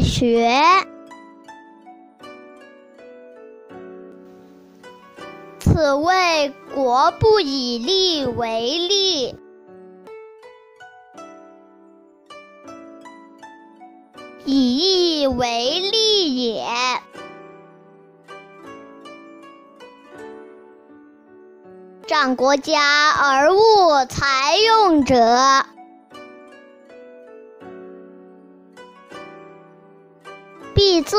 学。此谓国不以利为利，以义为利也。长国家而务财用者，必自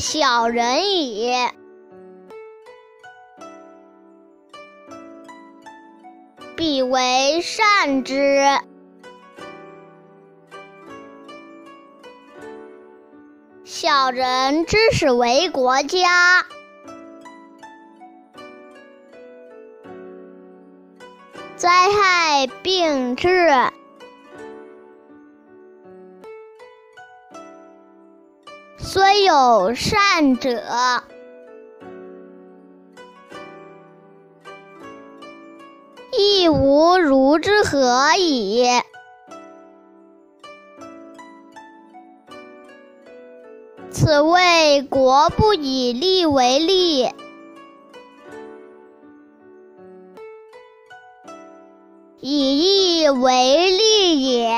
小人矣。必为善之。小人之始为国家，灾害并至，虽有善者，亦无如之何矣。此谓国不以利为利，以义为利也。